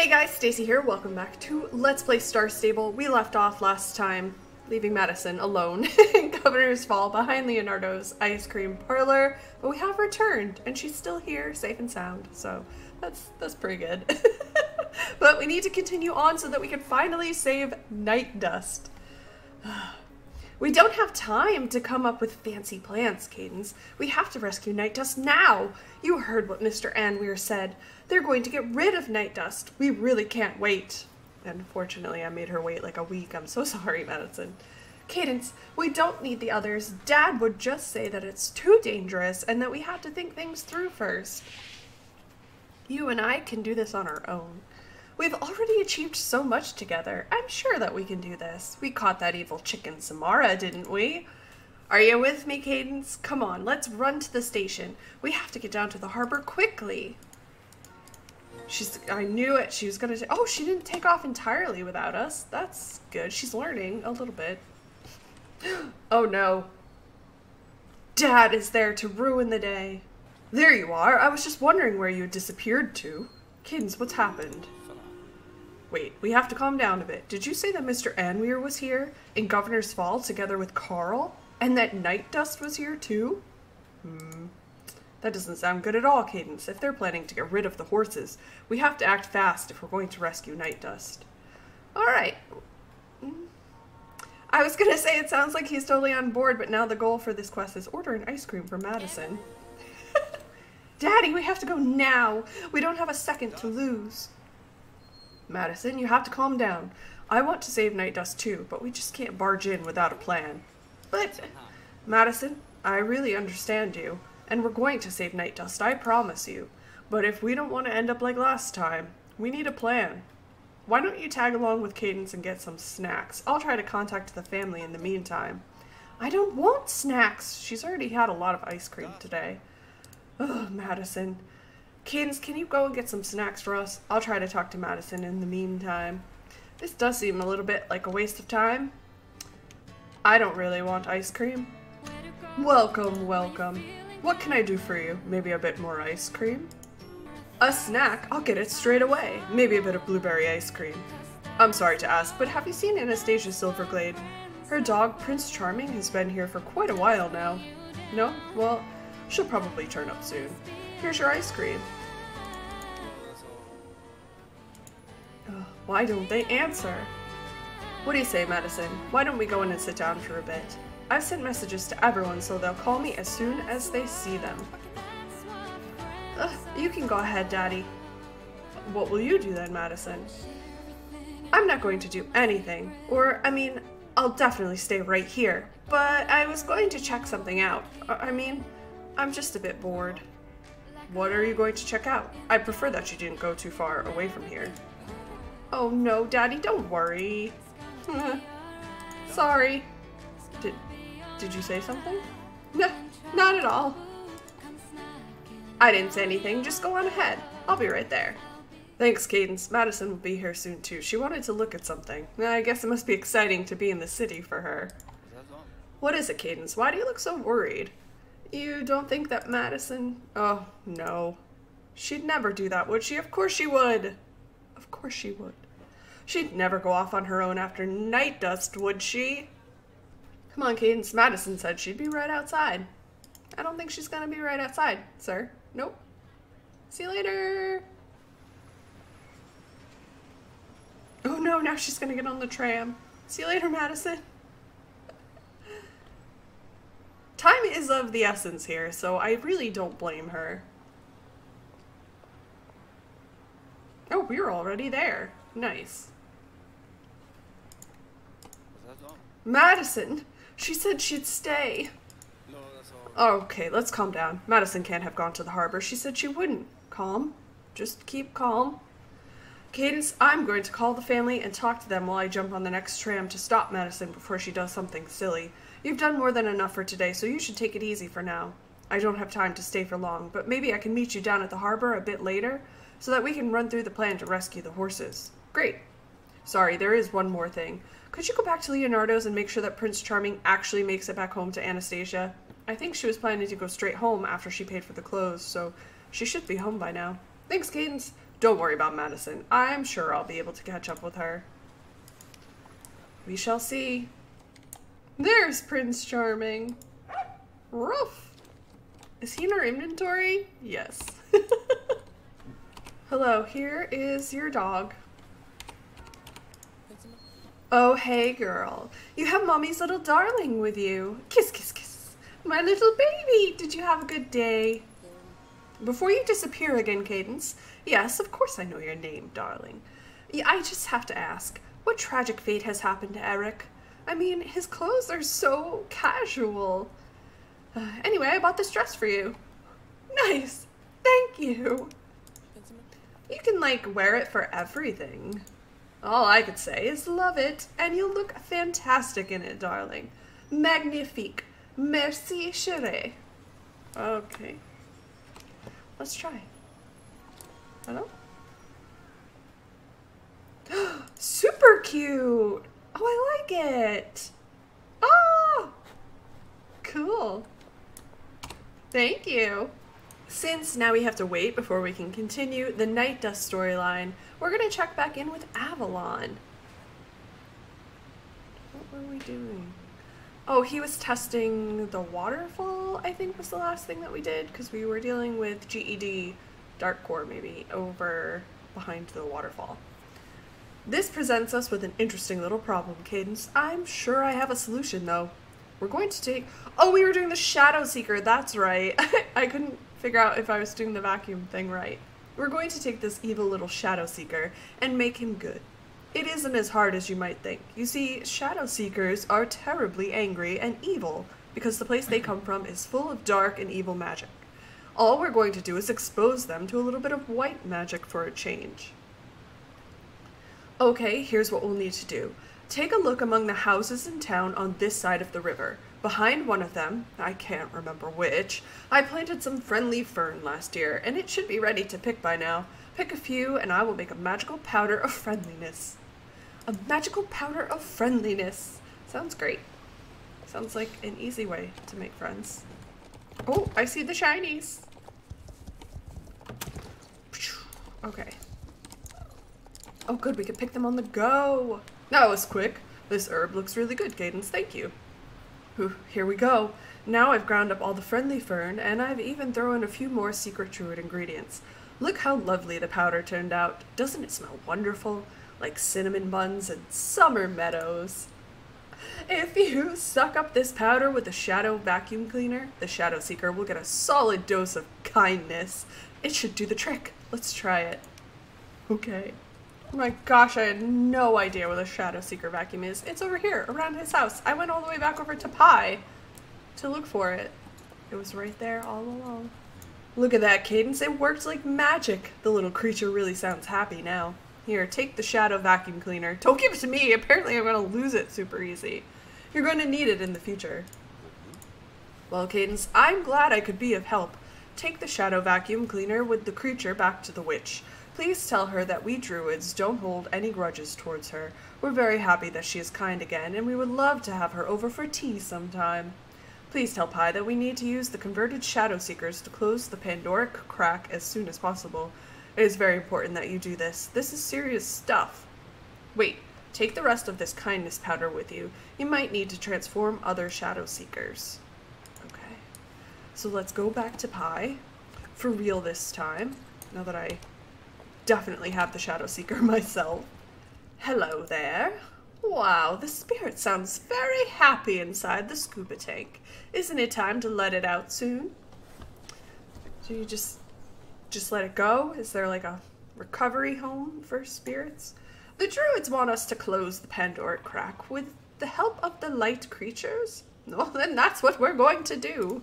Hey guys, Stacy here. Welcome back to Let's Play Star Stable. We left off last time, leaving Madison alone in Governor's Fall behind Leonardo's ice cream parlor, but we have returned and she's still here, safe and sound. So that's that's pretty good. but we need to continue on so that we can finally save Night Dust. We don't have time to come up with fancy plans, Cadence. We have to rescue Night Dust now. You heard what Mr. Anweer said. They're going to get rid of Night Dust. We really can't wait. Unfortunately, I made her wait like a week. I'm so sorry, Madison. Cadence, we don't need the others. Dad would just say that it's too dangerous and that we have to think things through first. You and I can do this on our own. We've already achieved so much together. I'm sure that we can do this. We caught that evil chicken Samara, didn't we? Are you with me, Cadence? Come on, let's run to the station. We have to get down to the harbor quickly. She's, I knew it. She was gonna, oh, she didn't take off entirely without us. That's good. She's learning a little bit. oh no. Dad is there to ruin the day. There you are. I was just wondering where you disappeared to. Cadence, what's happened? Wait, we have to calm down a bit. Did you say that Mr. Anweer was here in Governor's Fall together with Carl? And that Night Dust was here too? Hmm. That doesn't sound good at all, Cadence. If they're planning to get rid of the horses, we have to act fast if we're going to rescue Night Dust. Alright. Hmm. I was gonna say it sounds like he's totally on board, but now the goal for this quest is order an ice cream for Madison. Daddy, we have to go now. We don't have a second to lose. Madison, you have to calm down. I want to save Night Dust too, but we just can't barge in without a plan. But, Madison, I really understand you, and we're going to save Night Dust, I promise you. But if we don't want to end up like last time, we need a plan. Why don't you tag along with Cadence and get some snacks? I'll try to contact the family in the meantime. I don't want snacks. She's already had a lot of ice cream today. Ugh, Madison. Cadence, can you go and get some snacks for us? I'll try to talk to Madison in the meantime. This does seem a little bit like a waste of time. I don't really want ice cream. Welcome, welcome. What can I do for you? Maybe a bit more ice cream? A snack? I'll get it straight away. Maybe a bit of blueberry ice cream. I'm sorry to ask, but have you seen Anastasia Silverglade? Her dog, Prince Charming, has been here for quite a while now. No? Well, she'll probably turn up soon. Here's your ice cream. why don't they answer? What do you say, Madison? Why don't we go in and sit down for a bit? I've sent messages to everyone so they'll call me as soon as they see them. Ugh, you can go ahead, Daddy. What will you do then, Madison? I'm not going to do anything. Or, I mean, I'll definitely stay right here. But I was going to check something out. I mean, I'm just a bit bored. What are you going to check out? I prefer that you didn't go too far away from here. Oh no, Daddy, don't worry. Sorry. Did, did you say something? No, not at all. I didn't say anything, just go on ahead. I'll be right there. Thanks, Cadence. Madison will be here soon too. She wanted to look at something. I guess it must be exciting to be in the city for her. What is it, Cadence? Why do you look so worried? You don't think that Madison... Oh, no. She'd never do that, would she? Of course she would. Of course she would. She'd never go off on her own after night dust, would she? Come on, Cadence. Madison said she'd be right outside. I don't think she's gonna be right outside, sir. Nope. See you later. Oh no, now she's gonna get on the tram. See you later, Madison. Time is of the essence here, so I really don't blame her. Oh, we're already there. Nice. Madison! She said she'd stay. Okay, let's calm down. Madison can't have gone to the harbor. She said she wouldn't. Calm. Just keep calm. Cadence, I'm going to call the family and talk to them while I jump on the next tram to stop Madison before she does something silly. You've done more than enough for today, so you should take it easy for now. I don't have time to stay for long, but maybe I can meet you down at the harbor a bit later so that we can run through the plan to rescue the horses. Great. Sorry, there is one more thing. Could you go back to Leonardo's and make sure that Prince Charming actually makes it back home to Anastasia? I think she was planning to go straight home after she paid for the clothes, so she should be home by now. Thanks, Cadence. Don't worry about Madison. I'm sure I'll be able to catch up with her. We shall see. There's Prince Charming. Ruff. Is he in our inventory? Yes. Hello, here is your dog. Oh, hey, girl. You have mommy's little darling with you. Kiss, kiss, kiss. My little baby. Did you have a good day? Before you disappear again, Cadence, yes, of course I know your name, darling. I just have to ask, what tragic fate has happened to Eric? I mean, his clothes are so casual. Uh, anyway, I bought this dress for you. Nice. Thank you. You can, like, wear it for everything. All I could say is love it, and you'll look fantastic in it, darling. Magnifique. Merci, chérie. Okay. Let's try. Hello? Super cute! Oh, I like it! Oh! Cool. Thank you. Since now we have to wait before we can continue the Night Dust storyline, we're gonna check back in with Avalon. What were we doing? Oh, he was testing the waterfall, I think was the last thing that we did, because we were dealing with GED Dark Core maybe over behind the waterfall. This presents us with an interesting little problem, Cadence. I'm sure I have a solution though. We're going to take... Oh, we were doing the Shadow Seeker, that's right. I couldn't figure out if I was doing the vacuum thing right. We're going to take this evil little Shadow Seeker and make him good. It isn't as hard as you might think. You see, Shadow Seekers are terribly angry and evil because the place they come from is full of dark and evil magic. All we're going to do is expose them to a little bit of white magic for a change. Okay, here's what we'll need to do. Take a look among the houses in town on this side of the river. Behind one of them, I can't remember which, I planted some friendly fern last year, and it should be ready to pick by now. Pick a few, and I will make a magical powder of friendliness. A magical powder of friendliness. Sounds great. Sounds like an easy way to make friends. Oh, I see the shinies. Okay. Oh good, we can pick them on the go. That was quick. This herb looks really good, Cadence. Thank you. Here we go. Now I've ground up all the friendly fern, and I've even thrown a few more secret druid ingredients. Look how lovely the powder turned out. Doesn't it smell wonderful? Like cinnamon buns and summer meadows. If you suck up this powder with a shadow vacuum cleaner, the Shadow Seeker will get a solid dose of kindness. It should do the trick. Let's try it. Okay. Oh my gosh, I had no idea where the Shadow Seeker vacuum is. It's over here, around his house. I went all the way back over to Pi to look for it. It was right there all along. Look at that cadence, it worked like magic. The little creature really sounds happy now. Here, take the Shadow Vacuum Cleaner. Don't give it to me, apparently I'm gonna lose it super easy. You're going to need it in the future. Well, Cadence, I'm glad I could be of help. Take the Shadow Vacuum Cleaner with the creature back to the witch. Please tell her that we druids don't hold any grudges towards her. We're very happy that she is kind again, and we would love to have her over for tea sometime. Please tell Pi that we need to use the converted Shadow Seekers to close the Pandoric crack as soon as possible. It is very important that you do this. This is serious stuff. Wait, take the rest of this kindness powder with you. You might need to transform other Shadow Seekers. Okay, so let's go back to Pi, for real this time, now that I definitely have the Shadow Seeker myself. Hello there. Wow, the spirit sounds very happy inside the scuba tank. Isn't it time to let it out soon? Do you just just let it go? Is there like a recovery home for spirits? The druids want us to close the Pandoric crack with the help of the light creatures? Well, then that's what we're going to do.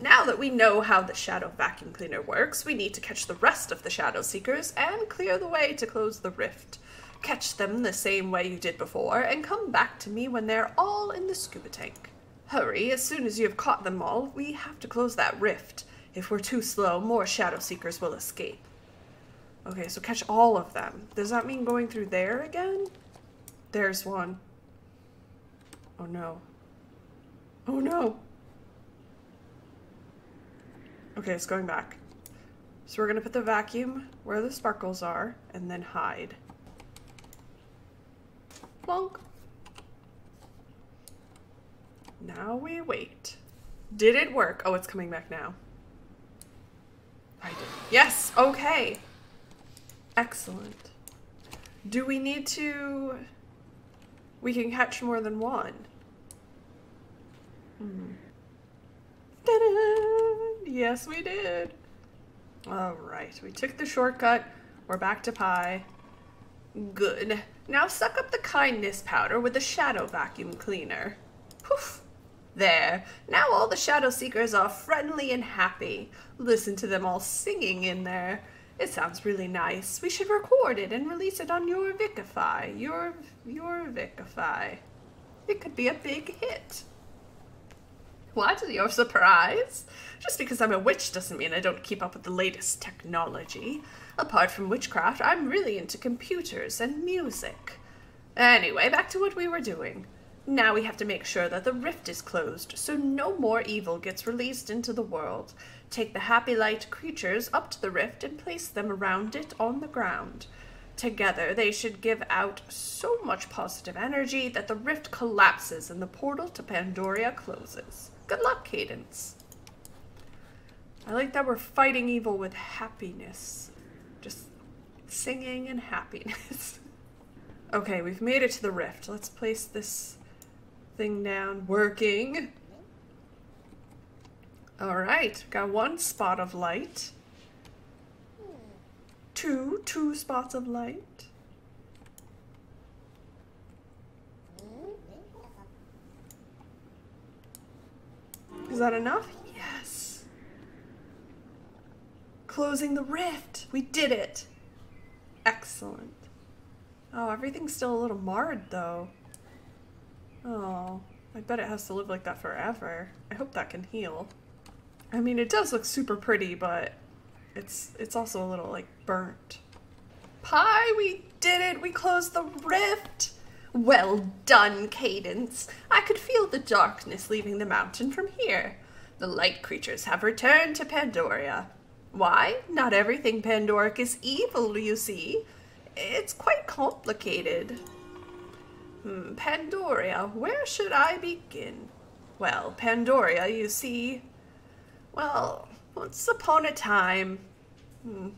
Now that we know how the Shadow Vacuum Cleaner works, we need to catch the rest of the Shadow Seekers and clear the way to close the rift. Catch them the same way you did before, and come back to me when they're all in the scuba tank. Hurry, as soon as you have caught them all, we have to close that rift. If we're too slow, more Shadow Seekers will escape. Okay, so catch all of them. Does that mean going through there again? There's one. Oh no. Oh no! Okay, it's going back. So we're gonna put the vacuum where the sparkles are and then hide. Plonk. Now we wait. Did it work? Oh, it's coming back now. I did. Yes, okay. Excellent. Do we need to... We can catch more than one. Hmm. Yes, we did. All right, we took the shortcut. We're back to Pi. Good. Now suck up the kindness powder with the shadow vacuum cleaner. Poof. There. Now all the shadow seekers are friendly and happy. Listen to them all singing in there. It sounds really nice. We should record it and release it on your Vicify. Your your Vicify. It could be a big hit. What? You're surprised? Just because I'm a witch doesn't mean I don't keep up with the latest technology. Apart from witchcraft, I'm really into computers and music. Anyway, back to what we were doing. Now we have to make sure that the rift is closed, so no more evil gets released into the world. Take the happy light creatures up to the rift and place them around it on the ground. Together, they should give out so much positive energy that the rift collapses and the portal to Pandoria closes. Good luck, Cadence. I like that we're fighting evil with happiness. Just singing and happiness. okay, we've made it to the rift. Let's place this thing down. Working. Alright, got one spot of light. Two, two spots of light. Is that enough? Yes. Closing the rift. We did it. Excellent. Oh, everything's still a little marred though. Oh, I bet it has to live like that forever. I hope that can heal. I mean, it does look super pretty, but it's it's also a little like burnt. Pi, we did it! We closed the rift! Well done, Cadence. I could feel the darkness leaving the mountain from here. The light creatures have returned to Pandoria. Why? Not everything Pandoric is evil, you see. It's quite complicated. Hmm, Pandoria, where should I begin? Well, Pandoria, you see. Well, once upon a time. Hmm.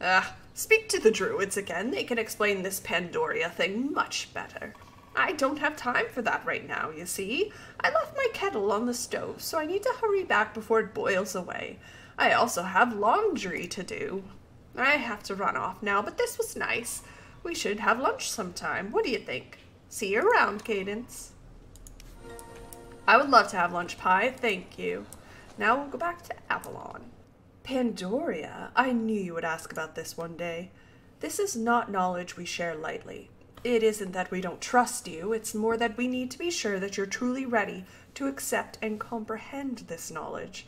Ah, speak to the druids again. They can explain this Pandoria thing much better. I don't have time for that right now, you see. I left my kettle on the stove, so I need to hurry back before it boils away. I also have laundry to do. I have to run off now, but this was nice. We should have lunch sometime. What do you think? See you around, Cadence. I would love to have lunch Pi, thank you. Now we'll go back to Avalon. Pandoria, I knew you would ask about this one day. This is not knowledge we share lightly. It isn't that we don't trust you, it's more that we need to be sure that you're truly ready to accept and comprehend this knowledge.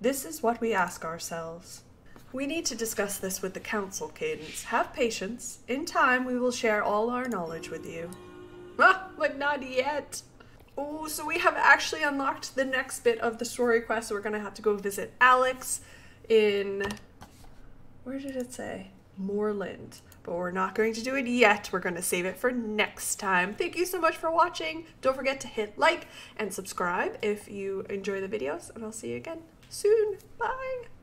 This is what we ask ourselves. We need to discuss this with the Council, Cadence. Have patience. In time, we will share all our knowledge with you. Ah, but not yet. Oh, so we have actually unlocked the next bit of the story quest. So we're gonna have to go visit Alex in where did it say? Moorland. But we're not going to do it yet. We're going to save it for next time. Thank you so much for watching. Don't forget to hit like and subscribe if you enjoy the videos, and I'll see you again soon. Bye.